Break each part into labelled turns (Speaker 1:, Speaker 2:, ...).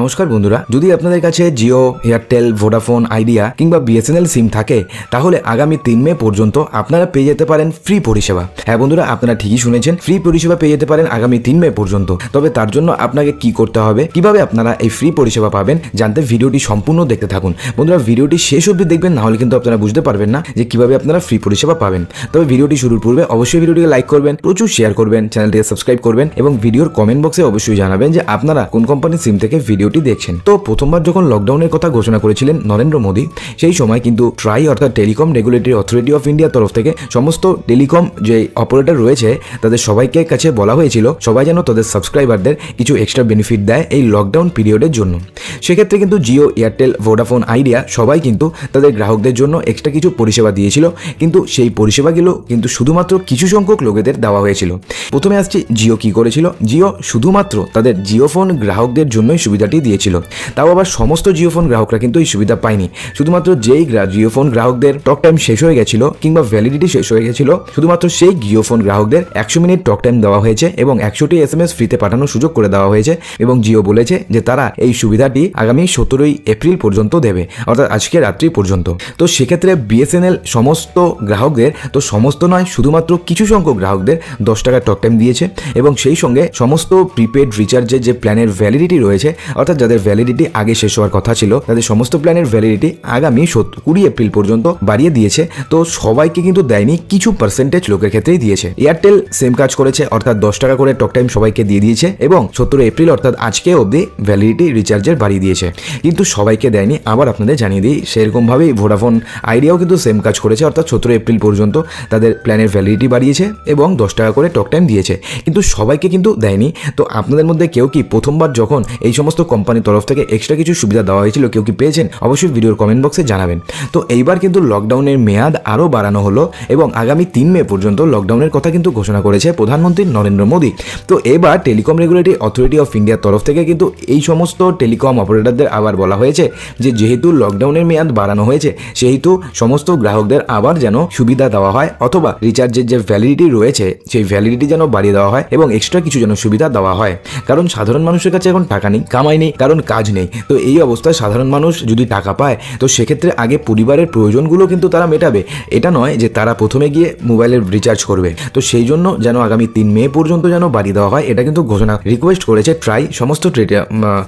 Speaker 1: নমস্কার বন্ধুরা, যদি আপনাদের কাছে জিও এয়ারটেল ভোডাফোন আইডিয়া কিংবা বিএসএনএল সিম থাকে, তাহলে আগামী তিন মে পর্যন্ত আপনারা পেয়ে যেতে পারেন ফ্রি পরিষেবা। হ্যাঁ বন্ধুরা, আপনারা ঠিকই শুনেছেন ফ্রি পরিষেবা পেয়ে যেতে পারেন আগামী তিন মে পর্যন্ত। তবে তার জন্য আপনাকে কি করতে হবে, কীভাবে আপনারা এই ফ্রি পরিষেবা পাবেন জানতে ভিডিওটি সম্পূর্ণ দেখতে থাকুন। বন্ধুরা, ভিডিওটি শেষ অবধি দেখবেন, নাহলে কিন্তু আপনারা বুঝতে পারবেন না যে কীভাবে আপনারা ফ্রি পরিষেবা পাবেন। তবে ভিডিওটি শুরুর পূর্বে অবশ্যই ভিডিওটিকে লাইক করবেন, প্রচুর শেয়ার করবেন চ্যানেলটিকে সাবস্ক্রাইব করবেন এবং ভিডিওর কমেন্ট বক্সে অবশ্যই জানাবেন যে আপনারা কোন কোম্পানির সিম থেকে ভিডিওটি দেখছেন। তো প্রথমবার যখন লকডাউনের কথা ঘোষণা করেছিলেন নরেন্দ্র মোদী, সেই সময় কিন্তু ট্রাই অর্থাৎ টেলিকম রেগুলেটরি অথরিটি অফ ইন্ডিয়ার তরফ থেকে সমস্ত টেলিকম যে অপারেটর রয়েছে, তাদের সবাইকে কাছে বলা হয়েছিল, সবাই যেন তাদের সাবস্ক্রাইবারদের কিছু এক্সট্রা বেনিফিট দেয় এই লকডাউন পিরিয়ডের জন্য। সেক্ষেত্রে কিন্তু জিও এয়ারটেল ভোডাফোন আইডিয়া সবাই কিন্তু তাদের গ্রাহকদের জন্য এক্সট্রা কিছু পরিষেবা দিয়েছিল, কিন্তু সেই পরিষেবাগুলো কিন্তু শুধুমাত্র কিছু সংখ্যক লোকেদের দেওয়া হয়েছিল। প্রথমে আসছি জিও কি করেছিল? জিও শুধুমাত্র তাদের জিও ফোন গ্রাহকদের জন্যই সুবিধাটি দিয়েছিল। তাও আবার সমস্ত জিও ফোন গ্রাহকরা কিন্তু এই সুবিধা পায়নি। শুধুমাত্র যেই গ্রা- জিও ফোন গ্রাহকদের টক টাইম শেষ হয়ে গেছিল কিংবা ভ্যালিডিটি শেষ হয়ে গেছিল, শুধুমাত্র সেই জিও ফোন গ্রাহকদের একশো মিনিট টক টাইম দেওয়া হয়েছে এবং একশোটি এস এম এস ফ্রিতে পাঠানোর সুযোগ করে দেওয়া হয়েছে এবং জিও বলেছে যে তারা এই সুবিধাটি আগামী সতেরোই এপ্রিল পর্যন্ত দেবে, অর্থাৎ আজকে রাত্রি পর্যন্ত। তো সেক্ষেত্রে বিএসএনএল সমস্ত গ্রাহকদের, তো সমস্ত নয়, শুধুমাত্র কিছু সংখ্যক গ্রাহকদের দশ টাকা টক টাইম দিয়েছে এবং সেই সঙ্গে সমস্ত প্রিপেড রিচার্জের যে প্ল্যানের ভ্যালিডিটি রয়েছে অর্থাৎ যাদের ভ্যালিডিটি আগে শেষ হওয়ার কথা ছিল, তাদের সমস্ত প্ল্যানের ভ্যালিডিটি আগামী সত- কুড়ি এপ্রিল পর্যন্ত বাড়িয়ে দিয়েছে। তো সবাইকে কিন্তু দেয়নি, কিছু পার্সেন্টেজ লোকের ক্ষেত্রেই দিয়েছে। এয়ারটেল সেম কাজ করেছে, অর্থাৎ দশ টাকা করে টক টাইম সবাইকে দিয়ে দিয়েছে এবং সতেরো এপ্রিল, অর্থাৎ আজকে অবধি ভ্যালিডিটি রিচার্জের বাড়িয়ে দিয়েছে। কিন্তু সবাইকে দেয়নি, আবার আপনাদের জানিয়ে দিই, সেরকমভাবেই ভোডাফোন আইডিয়াও কিন্তু সেম কাজ করেছে, অর্থাৎ সতেরো এপ্রিল পর্যন্ত তাদের প্ল্যানের ভ্যালিডিটি বাড়িয়েছে এবং দশ টাকা করে টক টাইম দিয়েছে। কিন্তু সবাইকে কিন্তু দেয়নি। তো আপনাদের মধ্যে কেউ কি প্রথমবার যখন এই সমস্ত কোম্পানির তরফ থেকে এক্সট্রা কিছু সুবিধা দেওয়া হয়েছিল, কেউ কি পেয়েছেন? অবশ্যই ভিডিওর কমেন্ট বক্সে জানাবেন। তো এইবার কিন্তু লকডাউনের মেয়াদ আরও বাড়ানো হলো এবং আগামী তিন মে পর্যন্ত লকডাউনের কথা কিন্তু ঘোষণা করেছে প্রধানমন্ত্রী নরেন্দ্র মোদী। তো এবার টেলিকম রেগুলেটরি অথরিটি অফ ইন্ডিয়ার তরফ থেকে কিন্তু এই সমস্ত টেলিকম অপারেটরদের আবার বলা হয়েছে যে, যেহেতু লকডাউনের মেয়াদ বাড়ানো হয়েছে, সেহেতু সমস্ত গ্রাহকদের আবার যেন সুবিধা দেওয়া হয় অথবা রিচার্জের যে ভ্যালিডিটি রয়েছে, সেই ভ্যালিডিটি যেন বাড়িয়ে দেওয়া হয় এবং এক্সট্রা কিছু যেন সুবিধা দেওয়া হয়। কারণ সাধারণ মানুষের কাছে এখন টাকা নেই, কামাই নেই, কারণ কাজ নেই। তো এই অবস্থায় সাধারণ মানুষ যদি টাকা পায়, তো সেক্ষেত্রে আগে পরিবারের প্রয়োজনগুলো কিন্তু তারা মেটাবে। এটা নয় যে তারা প্রথমে গিয়ে মোবাইলের রিচার্জ করবে। তো সেই জন্য যেন আগামী তিন মে পর্যন্ত যেন বাড়িয়ে দেওয়া হয়, এটা কিন্তু ঘোষণা রিকোয়েস্ট করেছে ট্রাই সমস্ত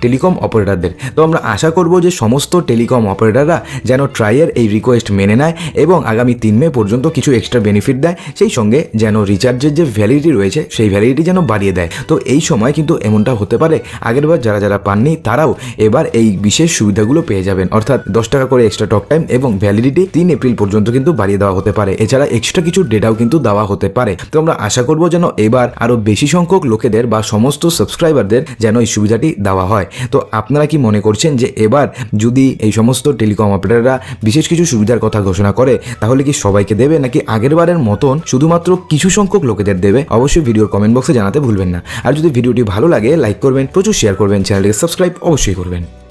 Speaker 1: টেলিকম অপারেটরদের তো আমরা আশা করব যে সমস্ত টেলিকম অপারেটররা যেন ট্রাইয়ের এই রিকোয়েস্ট মেনে নেয় এবং আগামী তিন মে পর্যন্ত কিছু এক্সট্রা বেনিফিট দেয়। সেই সঙ্গে যেন রিচার্জের যে ভ্যালিডিটি রয়েছে, সেই ভ্যালিডিটি যেন বাড়িয়ে দেয়। তো এই সময় কিন্তু এমনটা হতে পারে। আগেরবার যারা যারা পাননি, তারাও এবার এই বিশেষ সুবিধাগুলো পেয়ে যাবেন। অর্থাৎ দশ টাকা করে এক্সট্রা টক টাইম এবং ভ্যালিডিটি তিন এপ্রিল পর্যন্ত কিন্তু বাড়িয়ে দেওয়া হতে পারে। এছাড়া এক্সট্রা কিছু ডেটাও কিন্তু দেওয়া হতে পারে। তো আমরা আশা করব যেন এবার আরও বেশি সংখ্যক লোকেদের বা সমস্ত সাবস্ক্রাইবারদের যেন এই সুবিধাটি দেওয়া হয়। তো আপনারা কি মনে করছেন যে এবার যদি এই সমস্ত টেলিকম অপারেটররা বিশেষ কিছু সুবিধার কথা ঘোষণা করে, তাহলে কি সবাইকে দেবে? নাকি আগেরবারের মতন শুধুমাত্র কিছু সংখ্যক লোকেদের দেবে? অবশ্যই ভিডিওর কমেন্ট বক্সে জানাতে ভুলবেন না। আর যদি ভিডিওটি ভালো লাগে লাইক করবেন, প্রচুর শেয়ার করবেন চ্যানেলটিকে সাবস্ক্রাইব অবশ্যই করবেন।